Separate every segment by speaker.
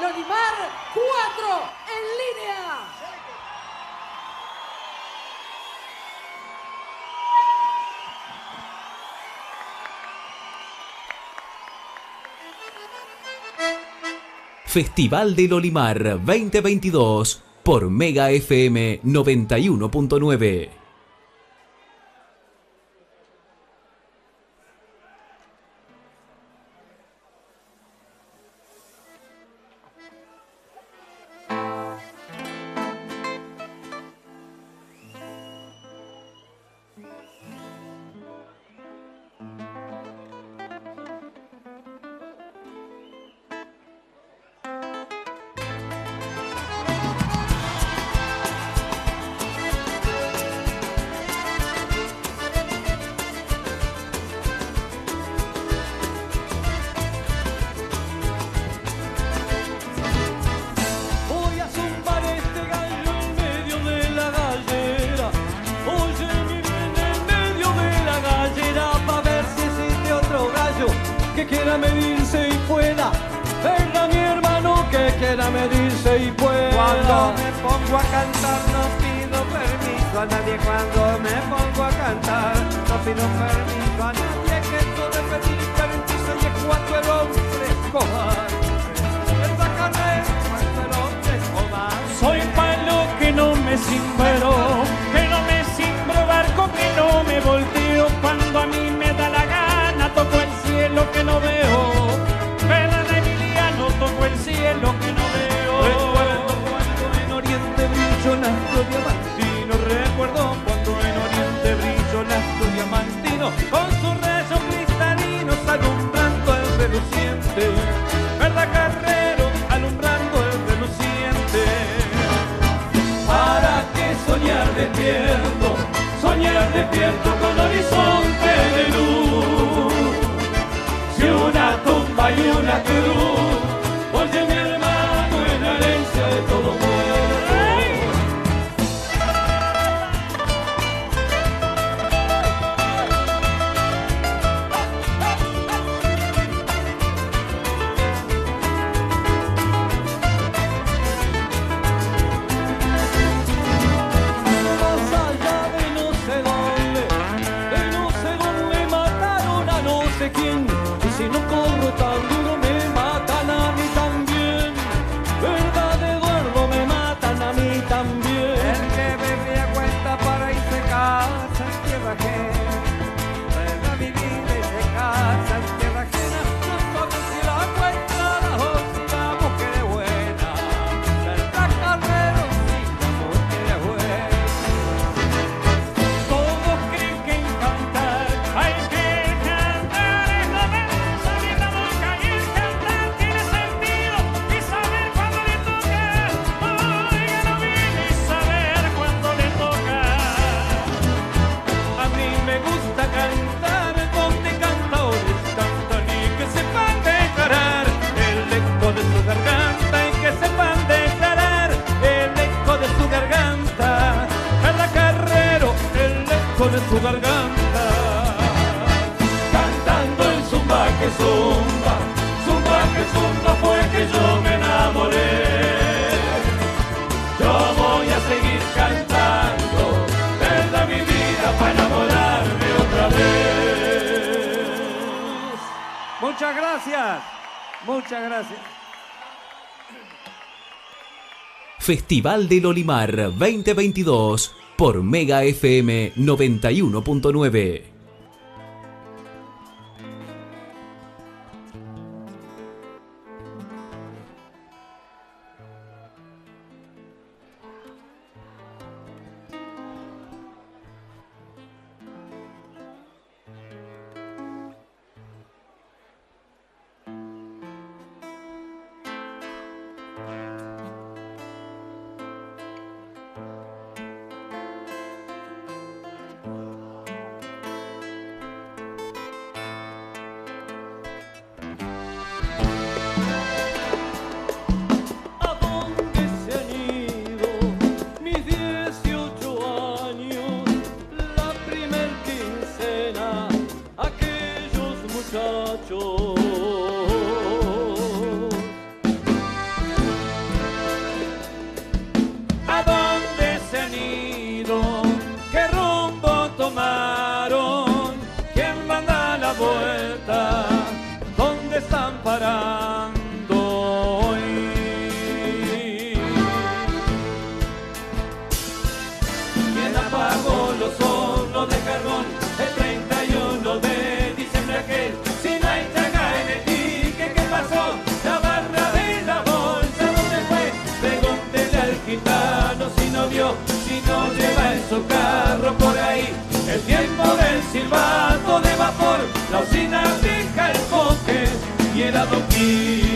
Speaker 1: el Olimar 4 en línea.
Speaker 2: Festival del Olimar 2022 por Mega FM 91.9.
Speaker 3: Festival del Olimar 2022 por Mega FM 91.9. silbato de vapor, la usina deja el bosque y
Speaker 4: el adoquín.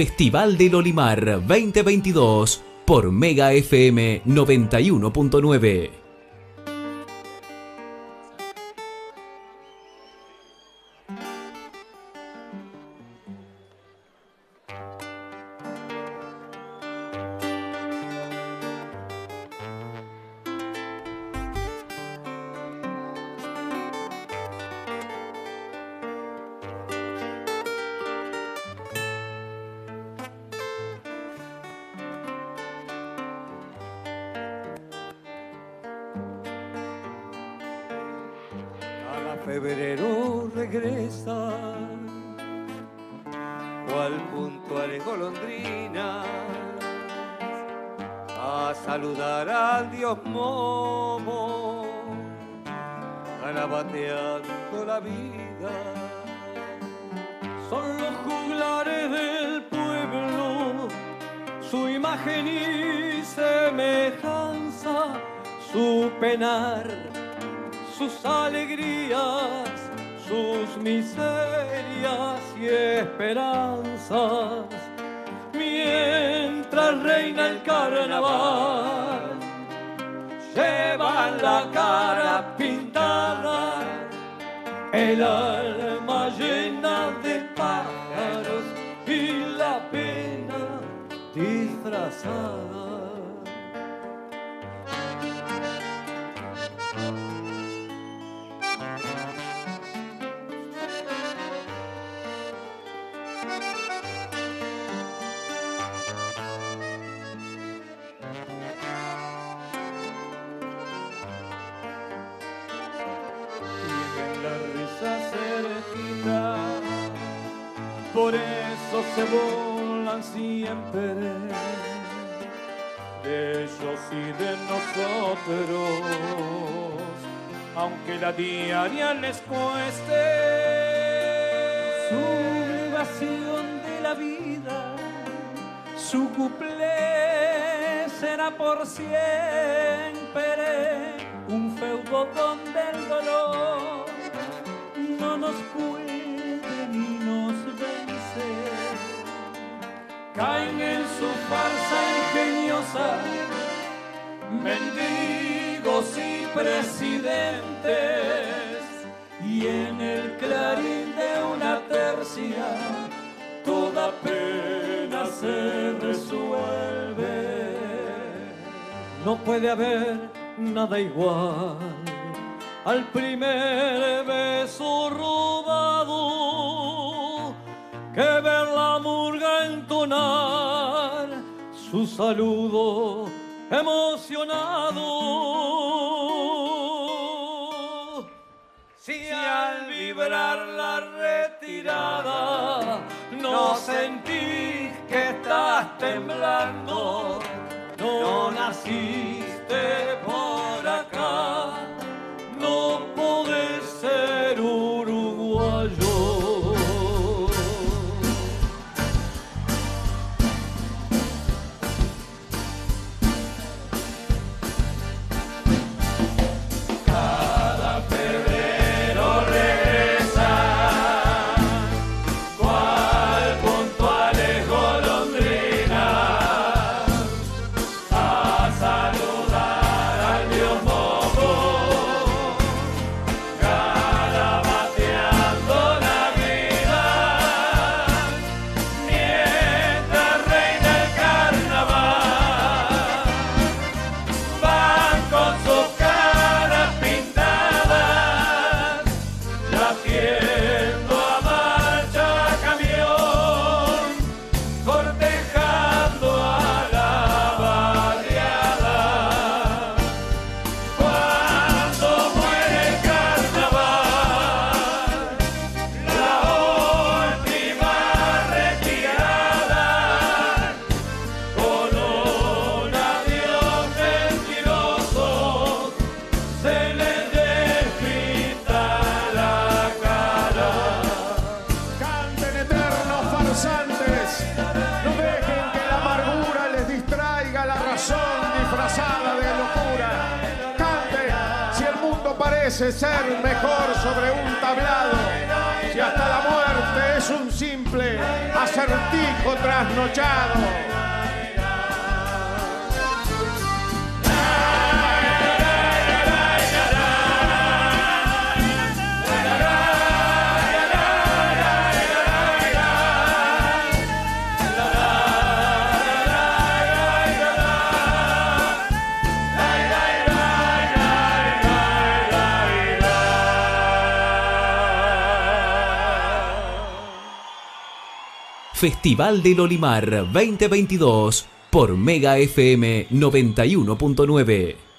Speaker 2: Festival del Olimar 2022 por Mega FM 91.9.
Speaker 4: disfrazada. La diaria les cueste su evasión de la vida, su cuplé será por siempre un feudo donde el dolor no nos puede ni nos vence. Caen en su farsa ingeniosa presidentes y en el clarín de una tercia toda pena se resuelve. No puede haber nada igual al primer beso robado que ver la murga entonar su saludo emocionado. La retirada. No sentís que estás temblando, no naciste por acá, no
Speaker 2: Festival del Olimar 2022 por Mega FM 91.9.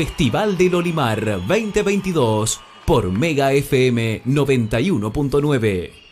Speaker 3: Festival del Olimar 2022 por Mega FM 91.9.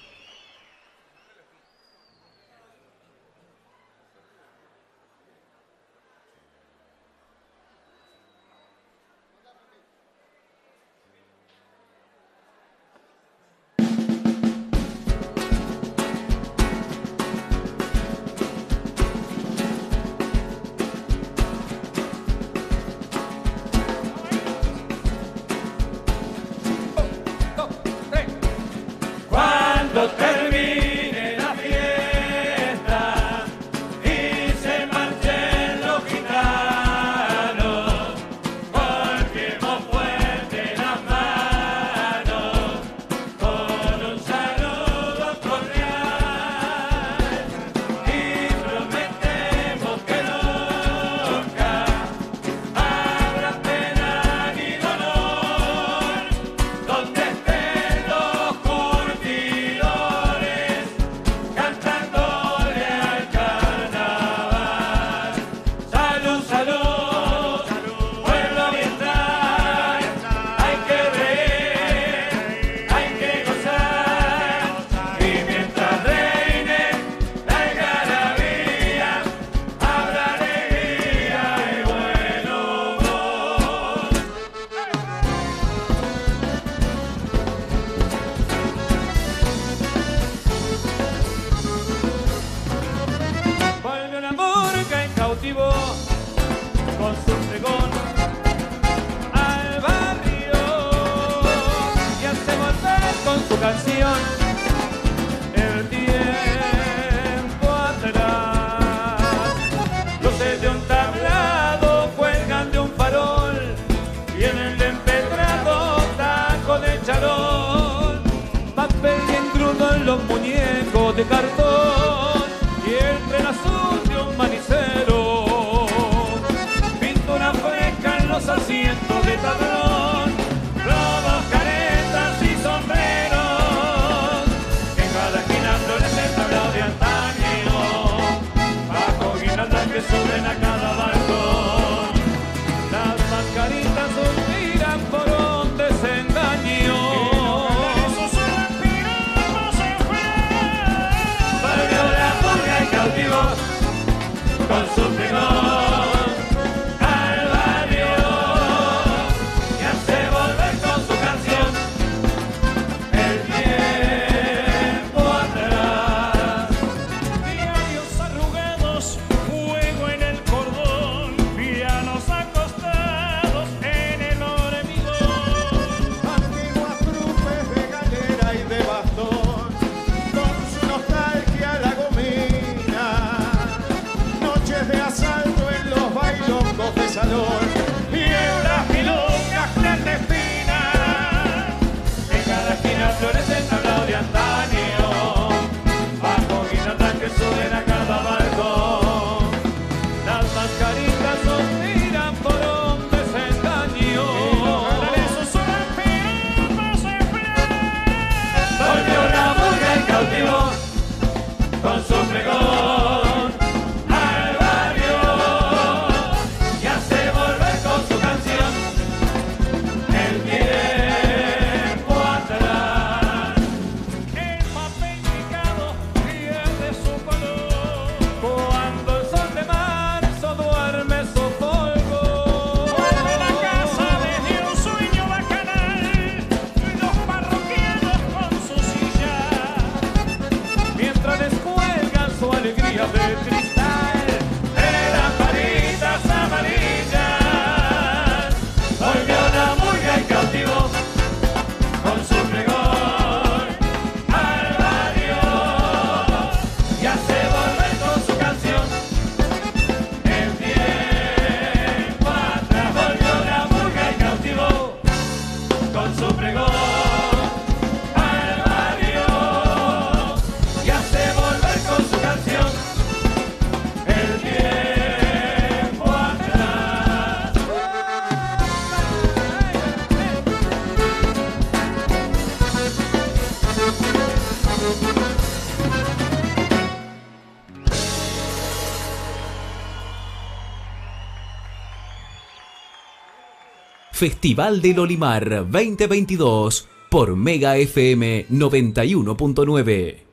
Speaker 2: με καρτό Festival del Olimar 2022 por Mega FM 91.9.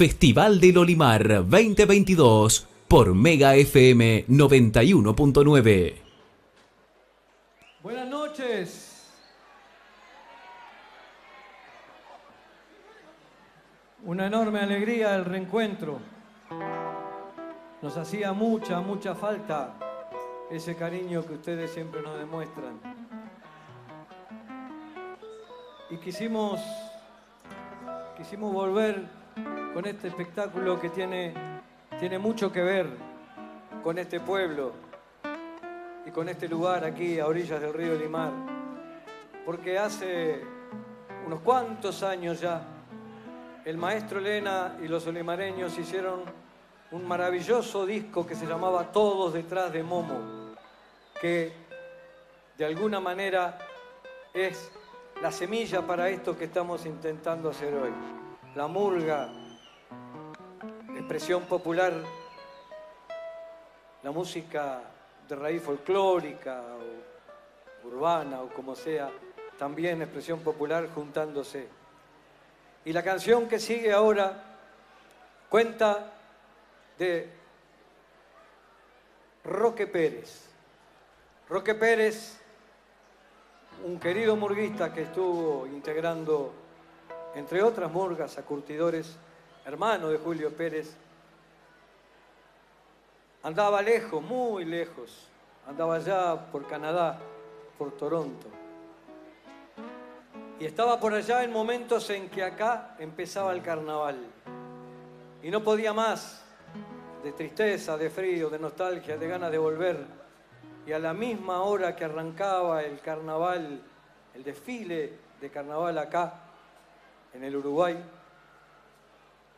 Speaker 2: Festival del Olimar 2022 por Mega FM 91.9.
Speaker 4: Buenas noches. Una enorme alegría el reencuentro. Nos hacía mucha, mucha falta ese cariño que ustedes siempre nos demuestran. Y quisimos, quisimos volver con este espectáculo que tiene, tiene mucho que ver con este pueblo y con este lugar aquí a orillas del río Limar. Porque hace unos cuantos años ya, el maestro Elena y los olimareños hicieron un maravilloso disco que se llamaba Todos detrás de Momo, que de alguna manera es la semilla para esto que estamos intentando hacer hoy. La murga, expresión popular, la música de raíz folclórica o urbana o como sea, también expresión popular juntándose. Y la canción que sigue ahora cuenta de Roque Pérez. Roque Pérez, un querido murguista que estuvo integrando, entre otras murgas, a curtidores, hermano de Julio Pérez, andaba lejos, muy lejos, andaba allá por Canadá, por Toronto. Y estaba por allá en momentos en que acá empezaba el carnaval. Y no podía más, de tristeza, de frío, de nostalgia, de ganas de volver. Y a la misma hora que arrancaba el carnaval, el desfile de carnaval acá, en el Uruguay,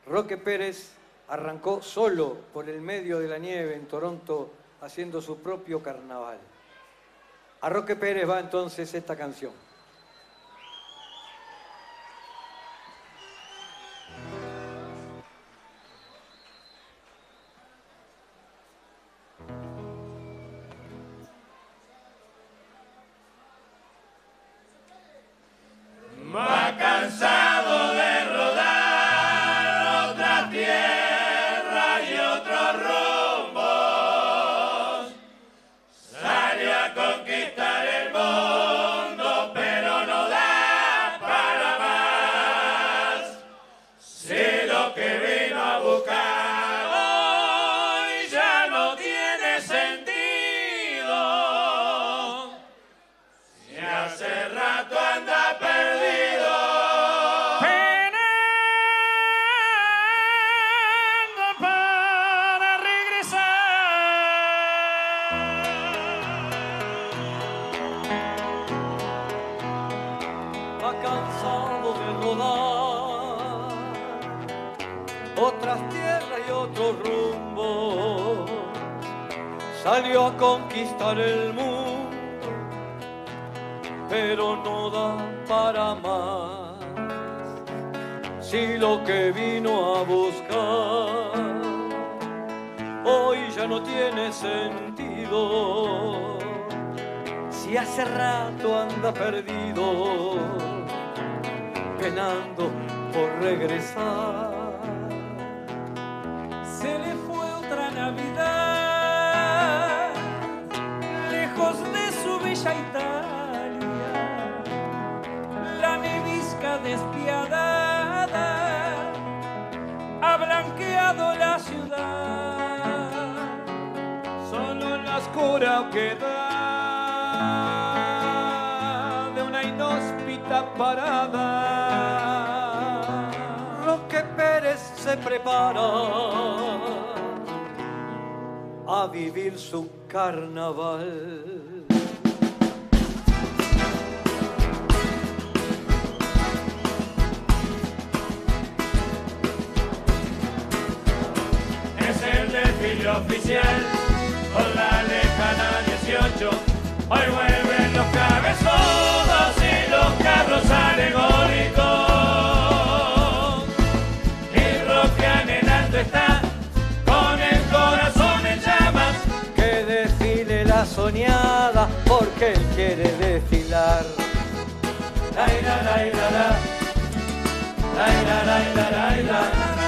Speaker 4: Roque Pérez arrancó solo por el medio de la nieve en Toronto haciendo su propio carnaval. A Roque Pérez va entonces esta canción.
Speaker 3: Salió a conquistar el mundo, pero no da para más. Si lo que vino a buscar hoy ya no tiene sentido. Si hace rato anda perdido, penando
Speaker 4: por regresar.
Speaker 5: Oscura queda de una inhóspita parada.
Speaker 4: Roque Pérez se prepara a vivir su carnaval.
Speaker 3: Es el desfile oficial Hoy vuelven los cabezudos y los carros alegóricos. Y Roquean en alto está con el corazón en llamas.
Speaker 4: Que desfile la soñada porque él quiere desfilar.
Speaker 3: Lai, la, lai, la, la. Lai, la, lai, la, lai, la.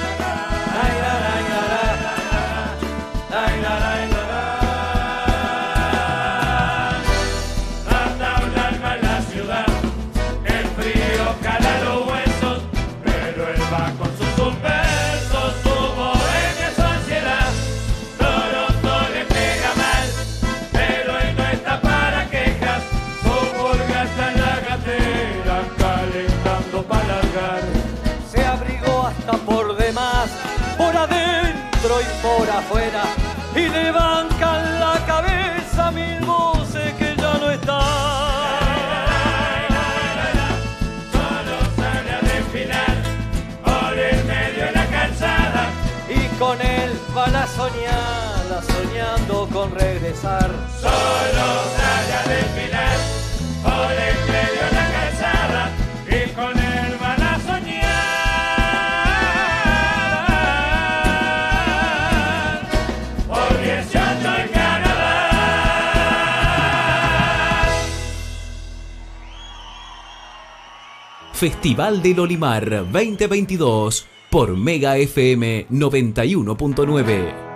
Speaker 4: Y
Speaker 2: Festival del Olimar 2022 por Mega FM 91.9.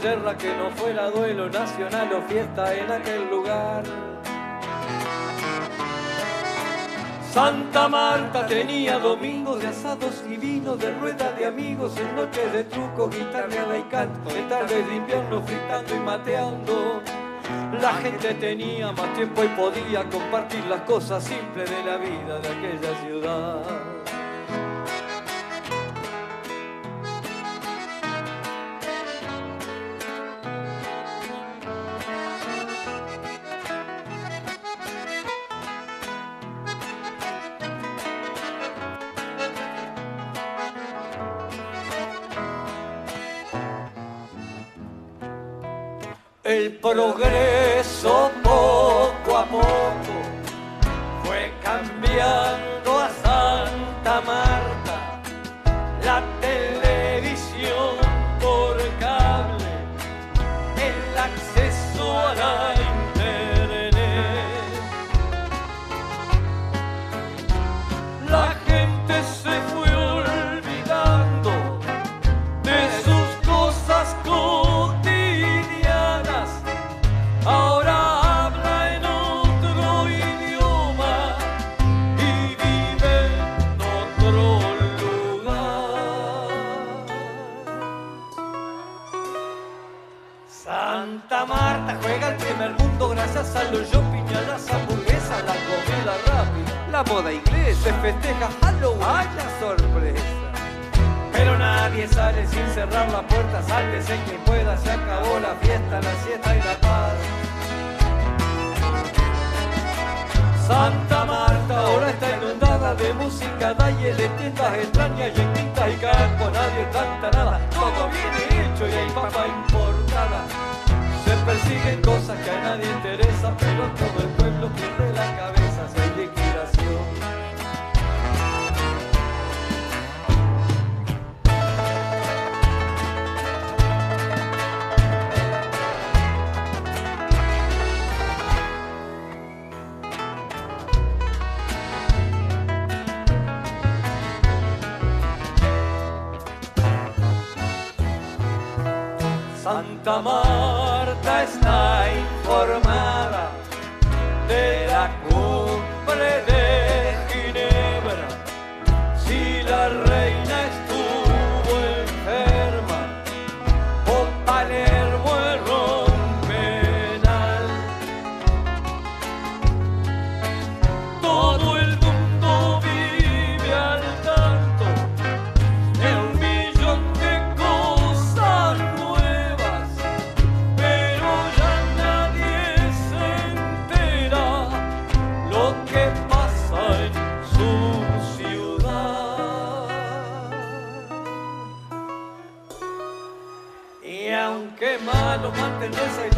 Speaker 4: que no fuera duelo nacional o fiesta en aquel lugar. Santa Marta tenía domingos de asados y vino de rueda de amigos en noches de truco, guitarra y canto, de tardes de invierno fritando y mateando. La gente tenía más tiempo y podía compartir las cosas simples de la vida de aquella ciudad. El progreso festeja Halloween. ¡Vaya sorpresa! Pero nadie sale sin cerrar la puerta, sálvese quien pueda, se acabó la fiesta, la siesta y la paz. Santa Marta ahora está inundada de música, dalle de tiendas extrañas y en tintas y campo nadie canta nada, todo viene hecho y hay papa importada. Se persiguen cosas que a nadie interesa, pero todo el pueblo pierde la cabeza, que pasa en su ciudad. Y aunque malo mantenerse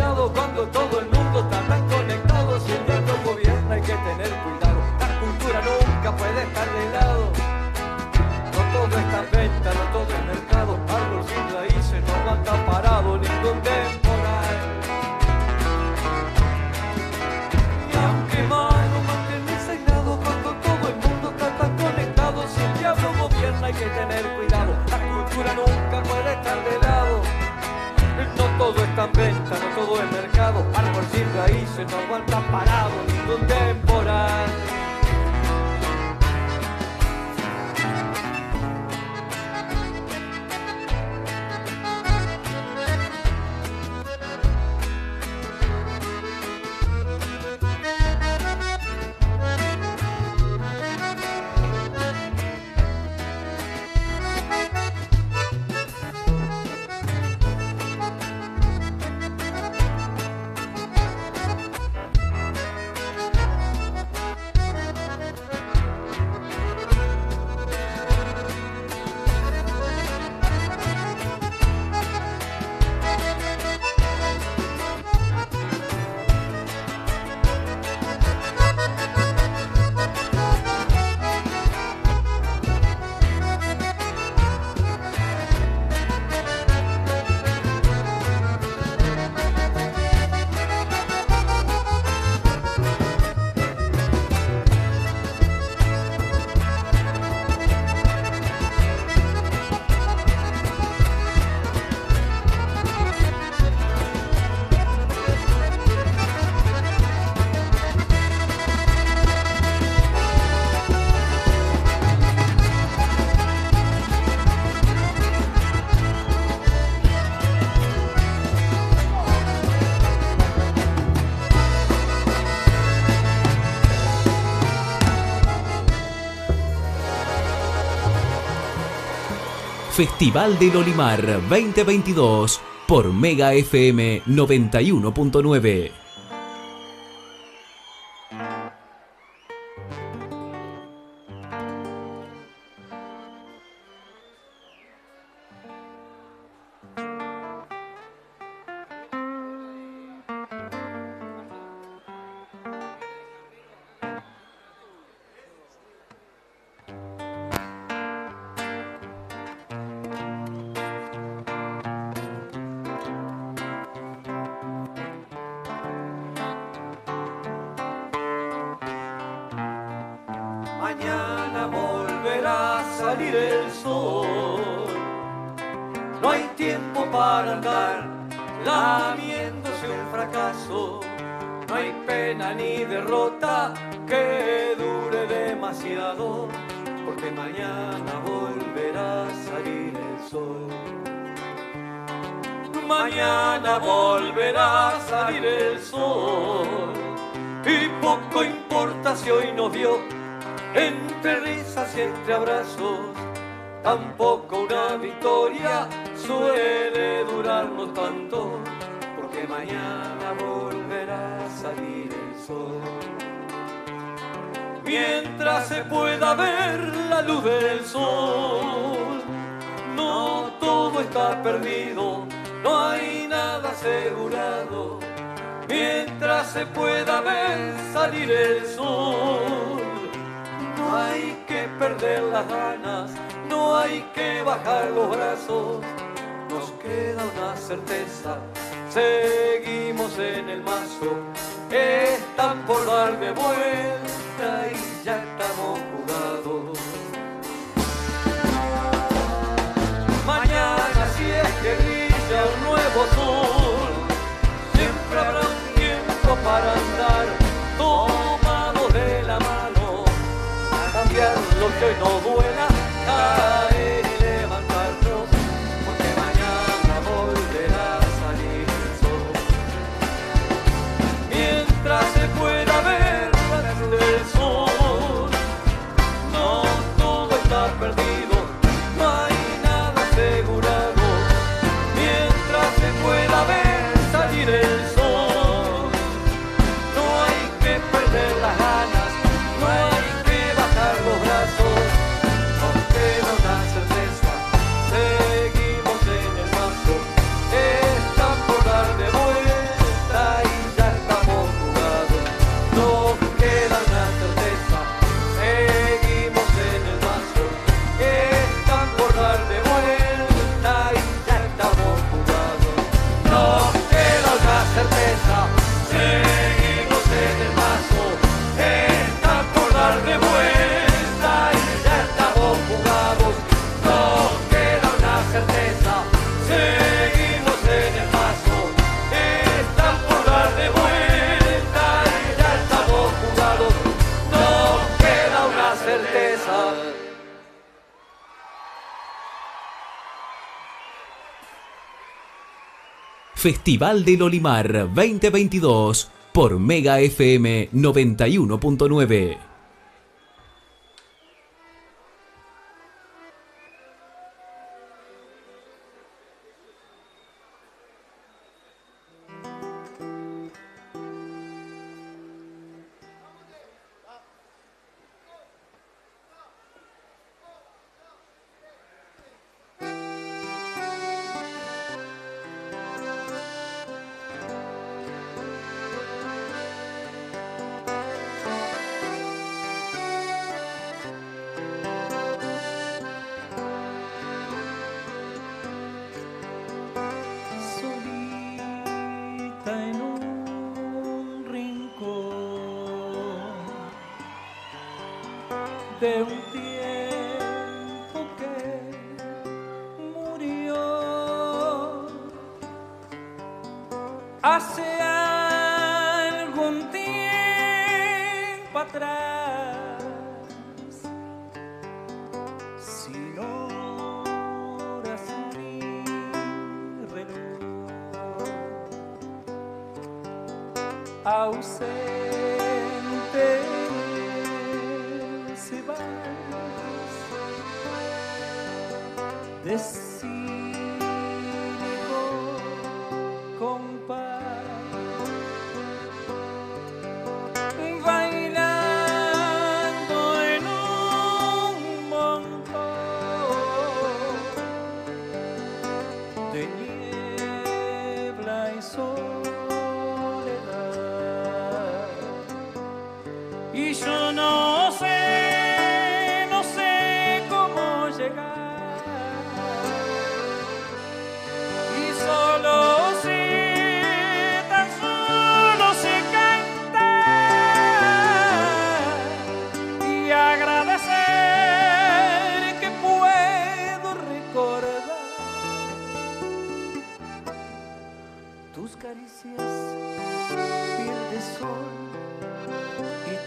Speaker 2: Festival del Olimar 2022 por Mega FM 91.9.
Speaker 4: salir el sol. No hay tiempo para andar lamiéndose un fracaso. No hay pena ni derrota que dure demasiado. Porque mañana volverá a salir el sol. Mañana volverá a salir el sol. Y poco importa si hoy nos vio entre entre abrazos. Tampoco una victoria suele durarnos tanto, porque mañana volverá a salir el sol. Mientras se pueda ver la luz del sol, no todo está perdido, no hay nada asegurado. Mientras se pueda ver salir el sol, no hay que perder las ganas, no hay que bajar los brazos. Nos queda una certeza, seguimos en el mazo. Están por dar de vuelta y ya estamos que hoy no duela,
Speaker 2: Festival del Olimar 2022 por Mega FM 91.9.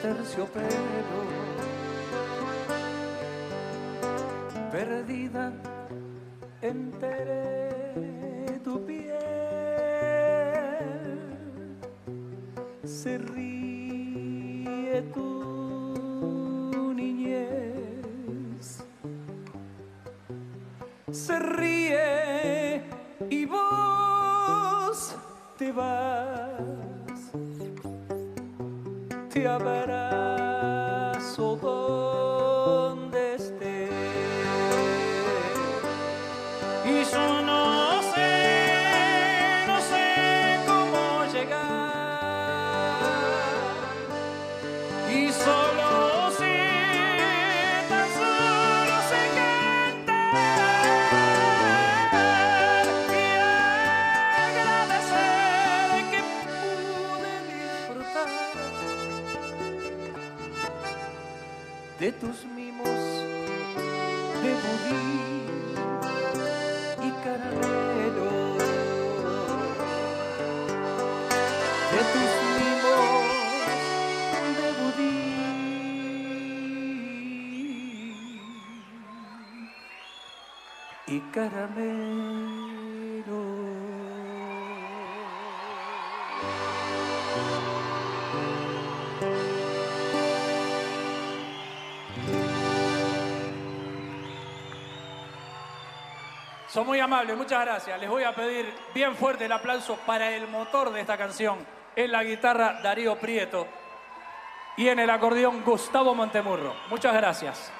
Speaker 5: terciopelo, perdida en Son muy amables, muchas gracias. Les voy a pedir bien fuerte el aplauso para el motor de esta canción. En la guitarra Darío Prieto y en el acordeón Gustavo Montemurro. Muchas gracias.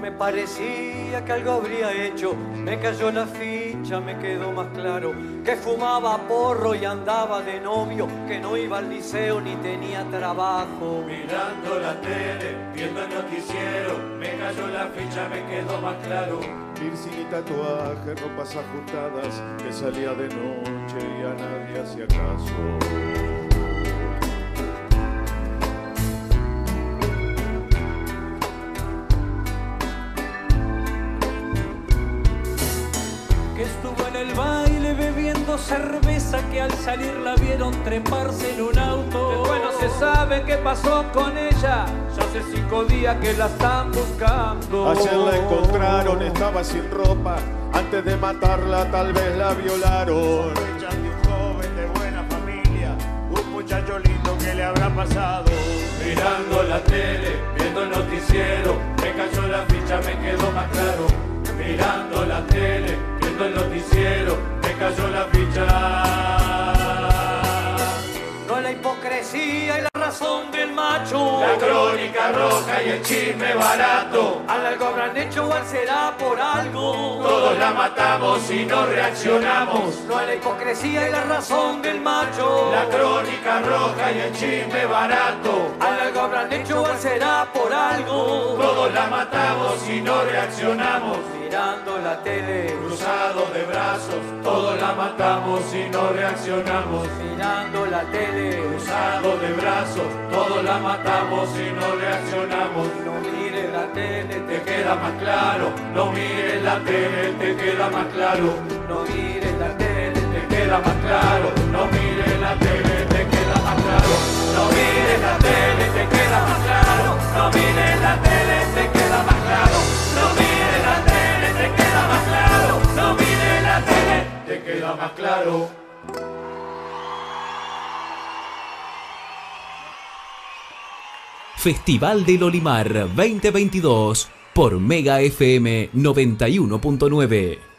Speaker 4: Me parecía que algo habría hecho. Me cayó la ficha, me quedó más claro que fumaba porro y andaba de novio, que no iba al liceo ni tenía trabajo.
Speaker 3: Mirando la tele, viendo el noticiero, me cayó la ficha, me quedó más claro.
Speaker 6: Piercing y tatuaje, ropas ajustadas, que salía de noche y a nadie hacía caso.
Speaker 5: Salir la vieron treparse en un auto.
Speaker 4: Después no se sabe qué pasó con ella, ya hace cinco días que la están buscando.
Speaker 6: Ayer la encontraron, estaba sin ropa. Antes de matarla, tal vez la violaron.
Speaker 3: Sospechan de un joven de buena familia, un muchacho lindo que le habrá pasado. Mirando la tele, viendo el noticiero, me cayó la ficha, me quedó más claro. Mirando la tele, viendo el noticiero, me cayó la ficha.
Speaker 4: Hipocresía y la razón del macho.
Speaker 3: La crónica roja y el chisme barato.
Speaker 4: Al algo habrán hecho o será por algo.
Speaker 3: Todos la matamos y no reaccionamos.
Speaker 4: No es la hipocresía y la razón del macho.
Speaker 3: La crónica roja y el chisme barato.
Speaker 4: Al algo habrán hecho o será por algo.
Speaker 3: Todos la matamos y no reaccionamos.
Speaker 4: Mirando la tele,
Speaker 3: Cruzados de brazos, todos la matamos y no reaccionamos.
Speaker 4: mirando la tele.
Speaker 3: Cruzados de brazos, todos la matamos y no reaccionamos.
Speaker 4: No mire la tele,
Speaker 3: Te queda más claro, no mires la tele, te queda más claro.
Speaker 4: no mire la tele,
Speaker 3: Te queda más claro, no mires la tele, te queda más claro. No mires la tele, te queda más claro. No mires la tele, te queda más claro. No mires la tele, te queda más claro. No mires la tele, te queda más claro.
Speaker 2: Festival del Olimar 2022 por Mega FM 91.9.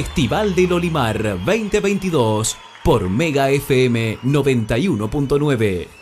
Speaker 2: Festival del Olimar 2022 por Mega FM 91.9.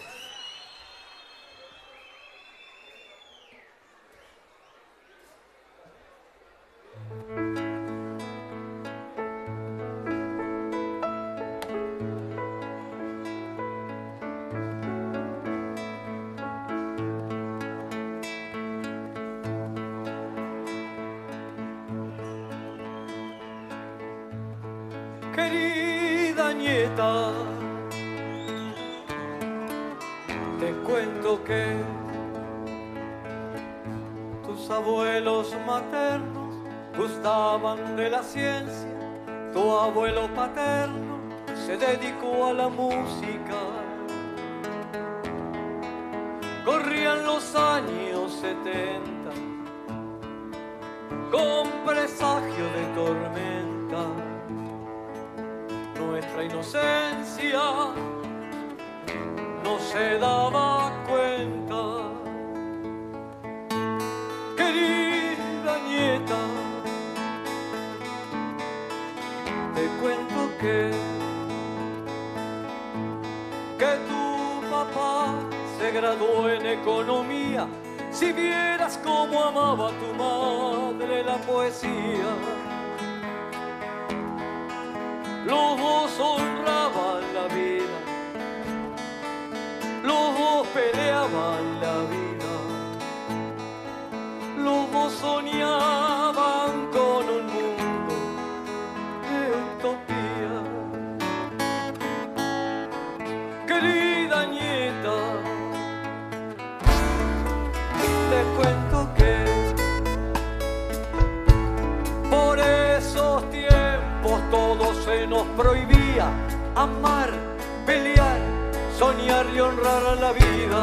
Speaker 4: economía. Si vieras cómo amaba tu madre la poesía. Los dos honraban la vida, los dos peleaban la vida, los dos soñaban prohibía amar, pelear, soñar y honrar a la vida.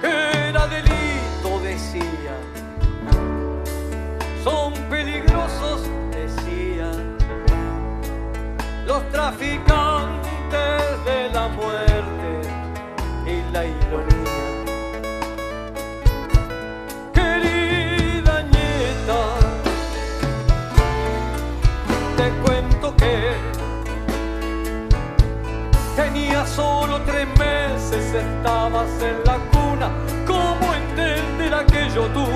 Speaker 4: Era delito, decía. Son peligrosos, decían. Los traficantes de la muerte y la ironía. Te cuento que tenía solo tres meses, estabas en la cuna. ¿Cómo entender aquello tú?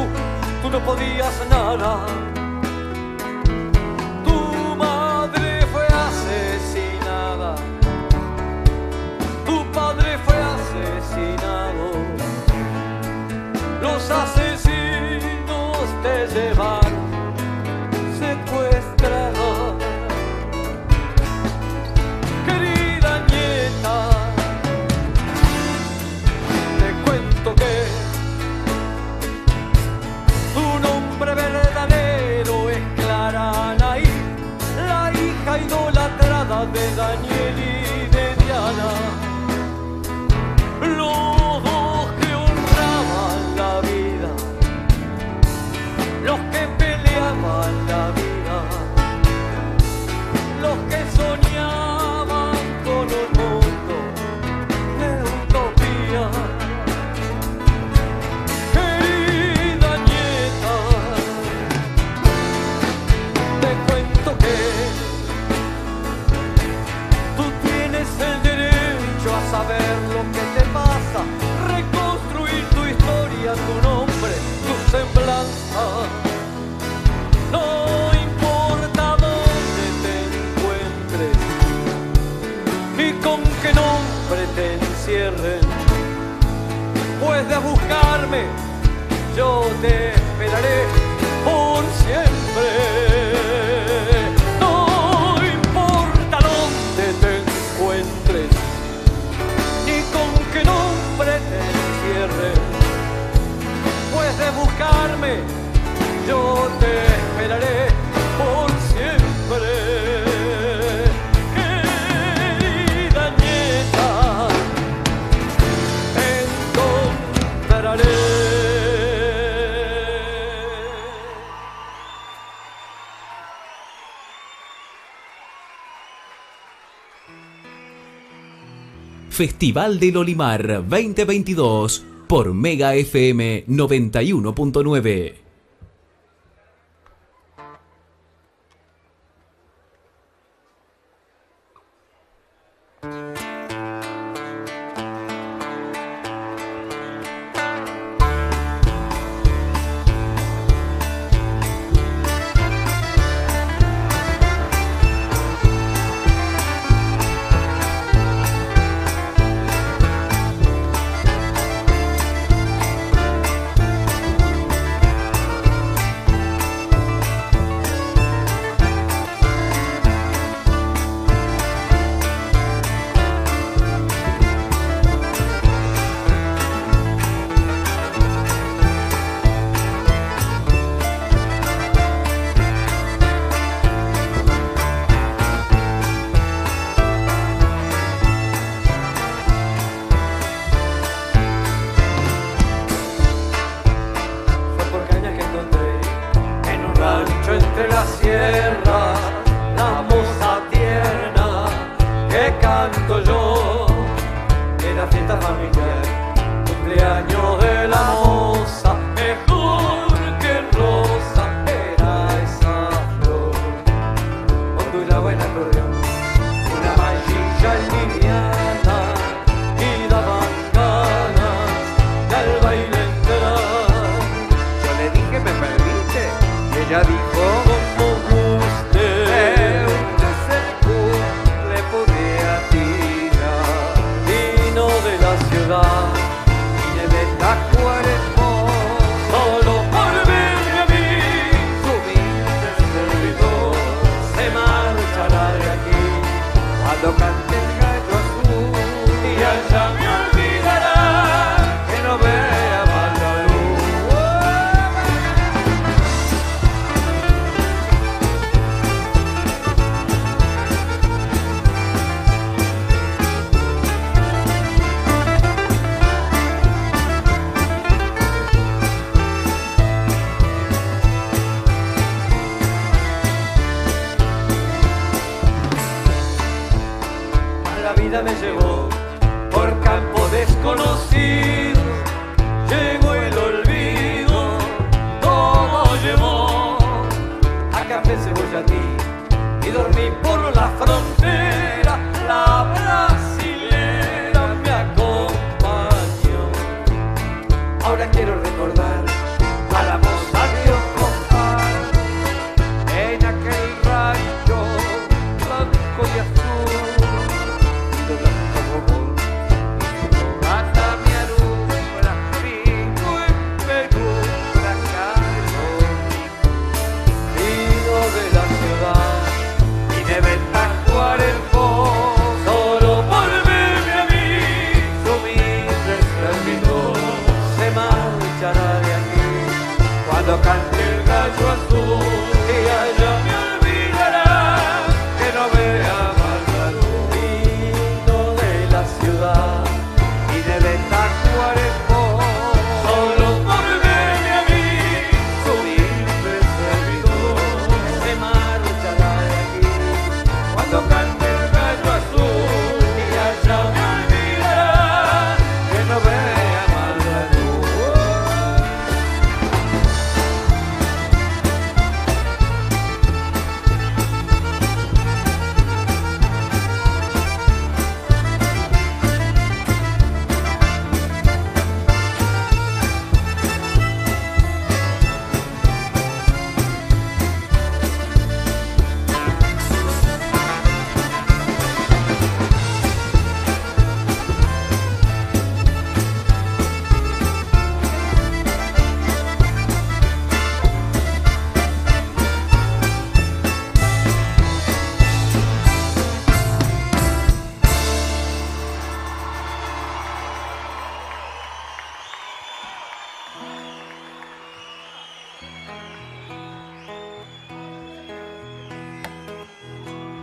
Speaker 4: Tú no podías nada. Tu madre fue asesinada. Tu padre fue asesinado. Los asesinos te llevaron yo te esperaré
Speaker 2: Festival del Olimar 2022 por Mega FM 91.9.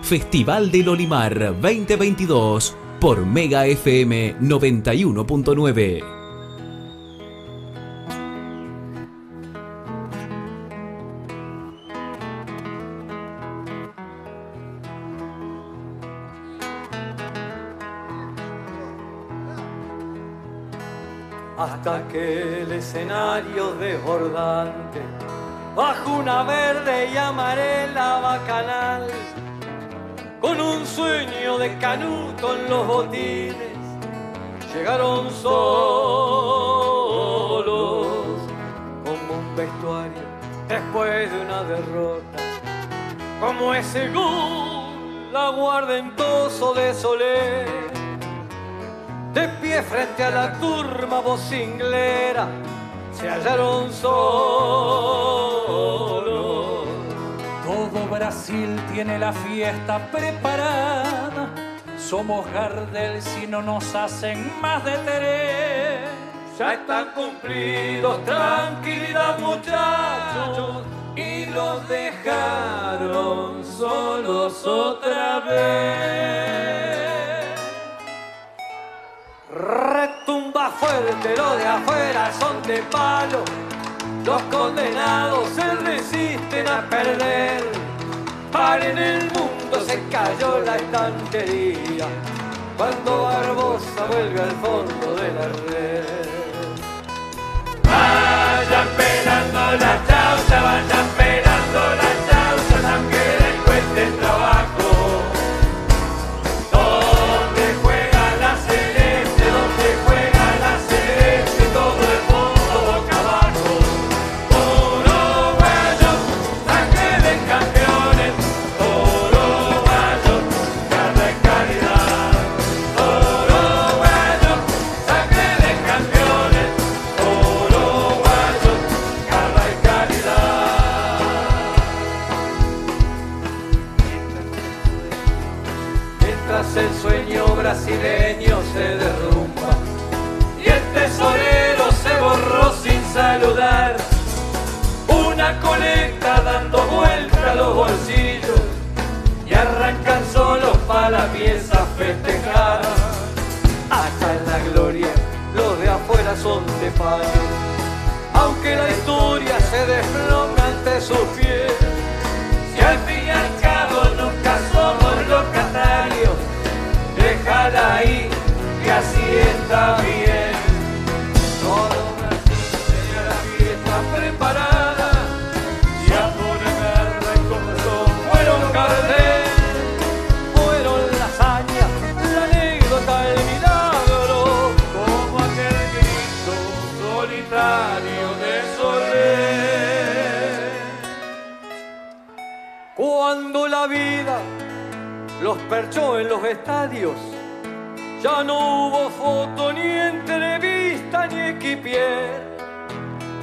Speaker 7: Festival del Olimar 2022 por Mega FM 91.9.
Speaker 4: hasta que el escenario desbordante bajo una verde y amarela bacanal con un sueño de canuto en los botines, llegaron solos como un vestuario después de una derrota, como ese gol aguardentoso de Soler, de pie frente a la turma vocinglera, se hallaron solos.
Speaker 5: Brasil tiene la fiesta preparada. Somos Gardel si no nos hacen más de tres.
Speaker 4: Ya están cumplidos, tranquilidad muchachos, y los dejaron solos otra vez. Retumba fuerte, lo de afuera son de palo, los condenados se resisten a perder. Par en el mundo se cayó la estantería cuando Barbosa vuelve al fondo de la red.
Speaker 3: Vayan pelando la vayan
Speaker 4: brasileño se derrumba y el tesorero se borró sin saludar. Una colecta dando vuelta a los bolsillos y arrancan solos para la pieza festejar. Acá en la gloria los de afuera son de palo, aunque la historia se desploma ante sus pies. Si al fin Cuando la vida los perchó en los estadios, ya no hubo foto ni entrevista ni equipier.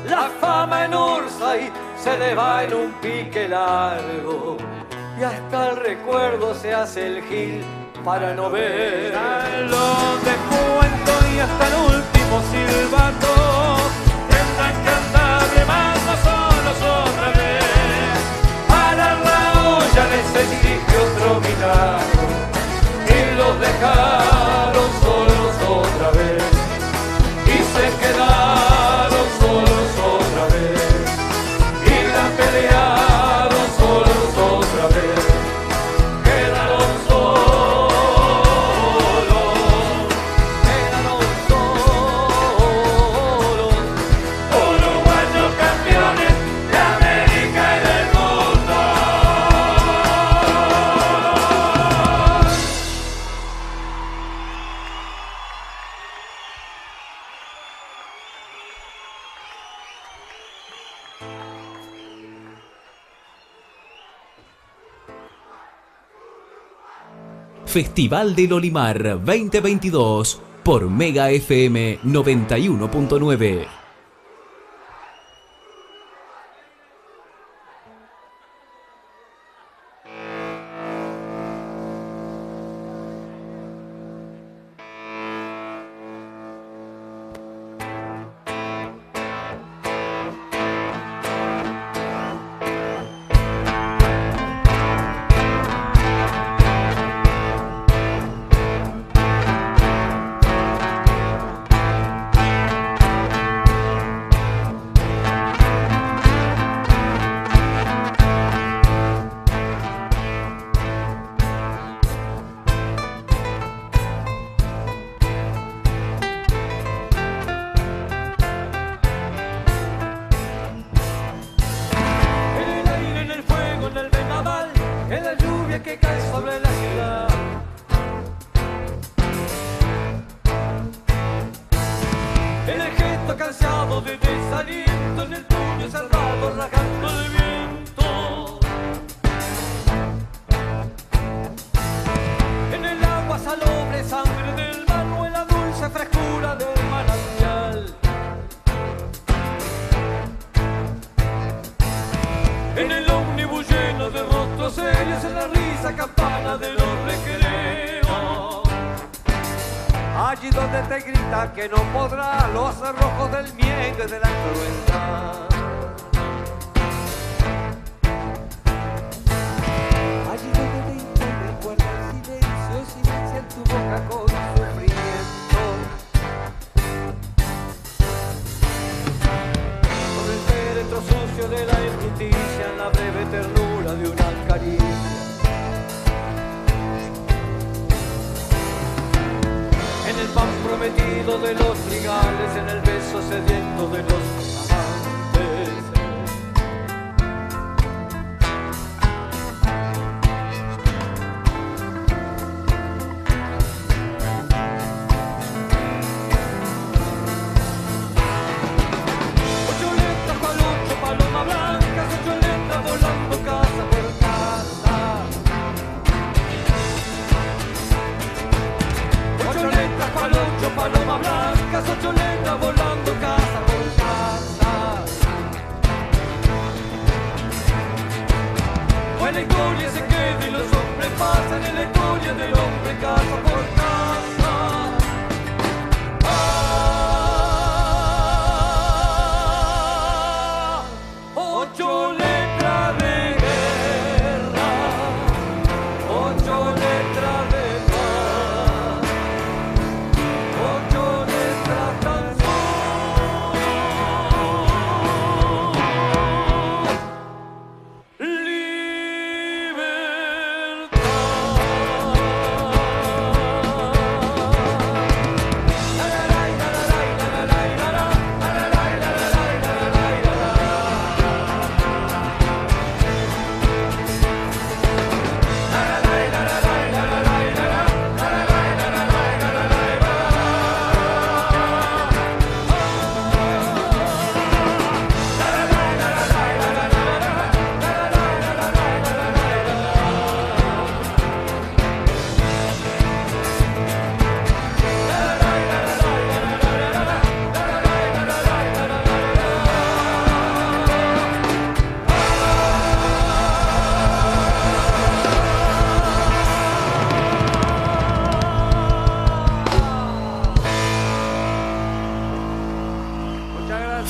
Speaker 4: La fama en Orsay se le va en un pique largo y hasta el recuerdo se hace el gil para no ver.
Speaker 3: Salón de cuento y hasta el último silbato tendrán que andar remando solos otra vez.
Speaker 4: Para Raúl ya les exige otro milagro y los dejaron
Speaker 2: Festival del Olimar 2022 por Mega FM 91.9.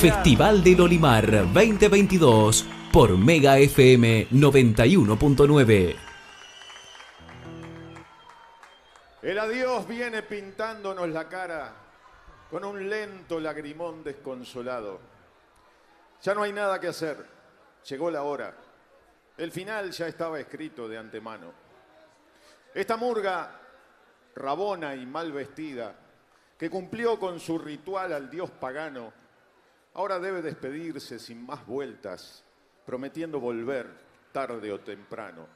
Speaker 2: Festival del Olimar 2022 por Mega FM 91.9.
Speaker 6: El adiós viene pintándonos la cara con un lento lagrimón desconsolado. Ya no hay nada que hacer. Llegó la hora. El final ya estaba escrito de antemano. Esta murga, rabona y mal vestida, que cumplió con su ritual al dios pagano, ahora debe despedirse sin más vueltas, prometiendo volver tarde o temprano.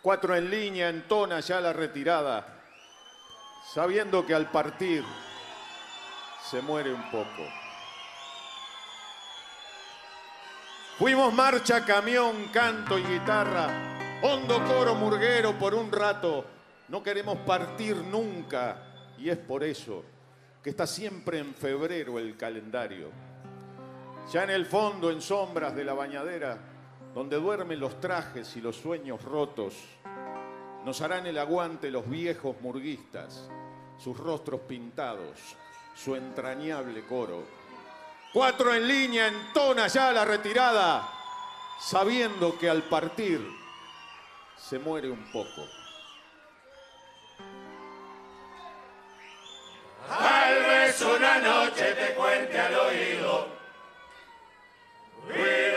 Speaker 6: Cuatro en línea entona ya la retirada, sabiendo que al partir se muere un poco. Fuimos marcha, camión, canto y guitarra, hondo coro murguero por un rato. No queremos partir nunca y es por eso que está siempre en febrero el calendario. Ya en el fondo, en sombras de la bañadera, donde duermen los trajes y los sueños rotos, nos harán el aguante los viejos murguistas, sus rostros pintados, su entrañable coro. Cuatro en línea, entona ya la retirada, sabiendo que al partir se muere un poco.
Speaker 3: Tal vez una noche te cuente al oído.
Speaker 4: We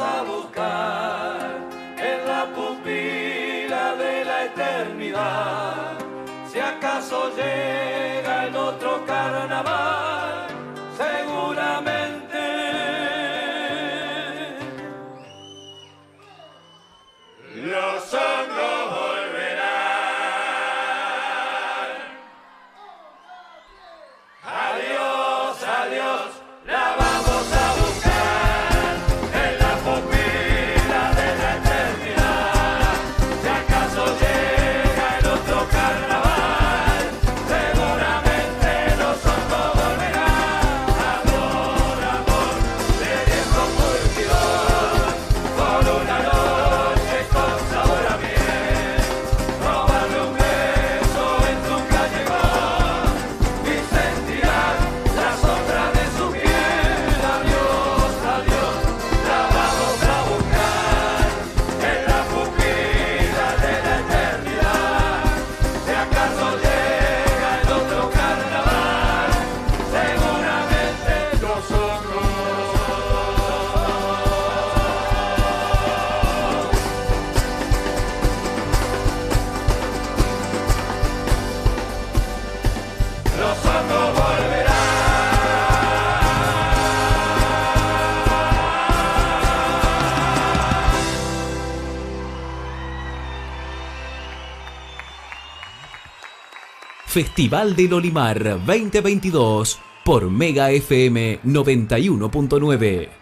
Speaker 4: a buscar en la pupila de la eternidad. Si acaso llega en otro carnaval.
Speaker 5: Festival del Olimar 2022 por Mega FM 91.9.